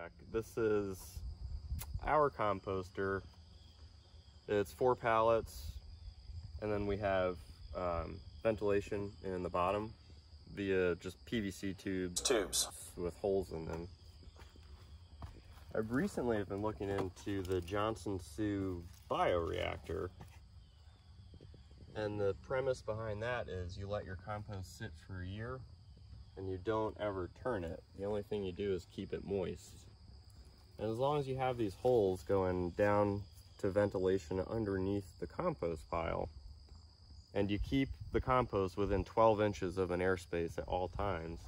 back. This is our composter. It's four pallets, and then we have um, ventilation in the bottom via just PVC tubes. Tubes. With holes in them. I've recently have been looking into the Johnson Su bioreactor. And the premise behind that is you let your compost sit for a year and you don't ever turn it. The only thing you do is keep it moist. And as long as you have these holes going down to ventilation underneath the compost pile, and you keep the compost within 12 inches of an airspace at all times,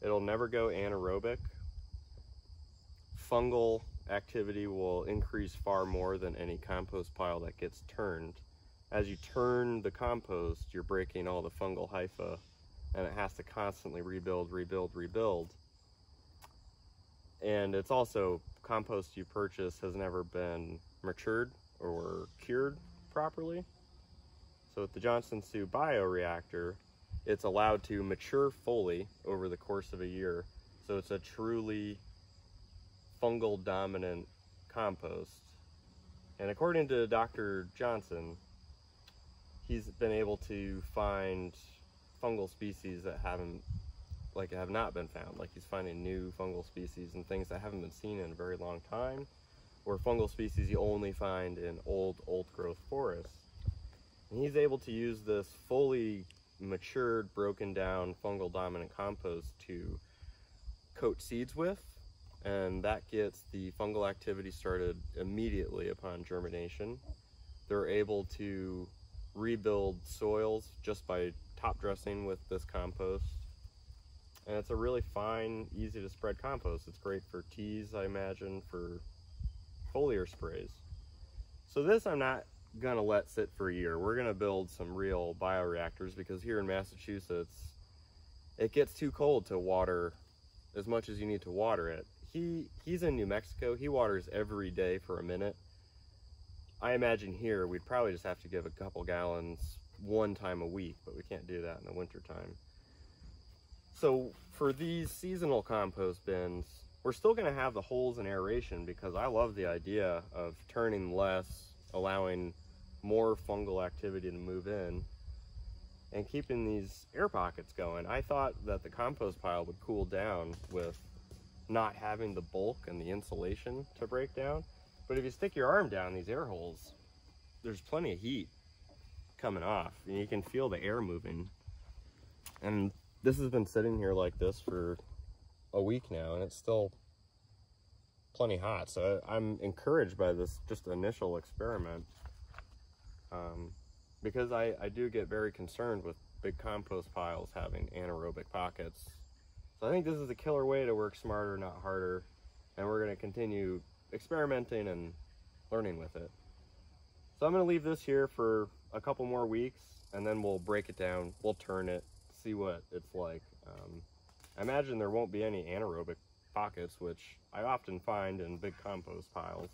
it'll never go anaerobic. Fungal activity will increase far more than any compost pile that gets turned. As you turn the compost, you're breaking all the fungal hypha and it has to constantly rebuild, rebuild, rebuild. And it's also compost you purchase has never been matured or cured properly. So with the Johnson Su bioreactor, it's allowed to mature fully over the course of a year. So it's a truly fungal dominant compost. And according to Dr. Johnson, he's been able to find fungal species that haven't like have not been found. Like he's finding new fungal species and things that haven't been seen in a very long time, or fungal species you only find in old, old growth forests. And he's able to use this fully matured, broken down fungal dominant compost to coat seeds with. And that gets the fungal activity started immediately upon germination. They're able to rebuild soils just by top dressing with this compost. And it's a really fine, easy to spread compost. It's great for teas, I imagine, for foliar sprays. So this I'm not gonna let sit for a year. We're gonna build some real bioreactors because here in Massachusetts, it gets too cold to water as much as you need to water it. He He's in New Mexico. He waters every day for a minute. I imagine here we'd probably just have to give a couple gallons one time a week, but we can't do that in the winter time. So for these seasonal compost bins, we're still gonna have the holes in aeration because I love the idea of turning less, allowing more fungal activity to move in and keeping these air pockets going. I thought that the compost pile would cool down with not having the bulk and the insulation to break down. But if you stick your arm down these air holes, there's plenty of heat coming off and you can feel the air moving. And this has been sitting here like this for a week now and it's still plenty hot. So I'm encouraged by this just initial experiment um, because I, I do get very concerned with big compost piles having anaerobic pockets. So I think this is a killer way to work smarter, not harder. And we're gonna continue experimenting and learning with it. So I'm gonna leave this here for a couple more weeks and then we'll break it down. We'll turn it, see what it's like. Um, I imagine there won't be any anaerobic pockets, which I often find in big compost piles.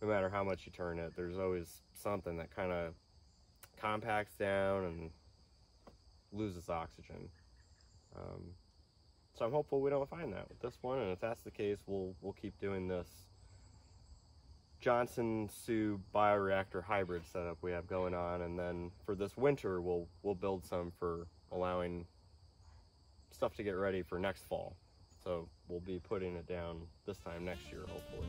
No matter how much you turn it, there's always something that kind of compacts down and loses oxygen. Um, so I'm hopeful we don't find that with this one, and if that's the case, we'll we'll keep doing this Johnson Su bioreactor hybrid setup we have going on, and then for this winter, we'll we'll build some for allowing stuff to get ready for next fall. So we'll be putting it down this time next year, hopefully.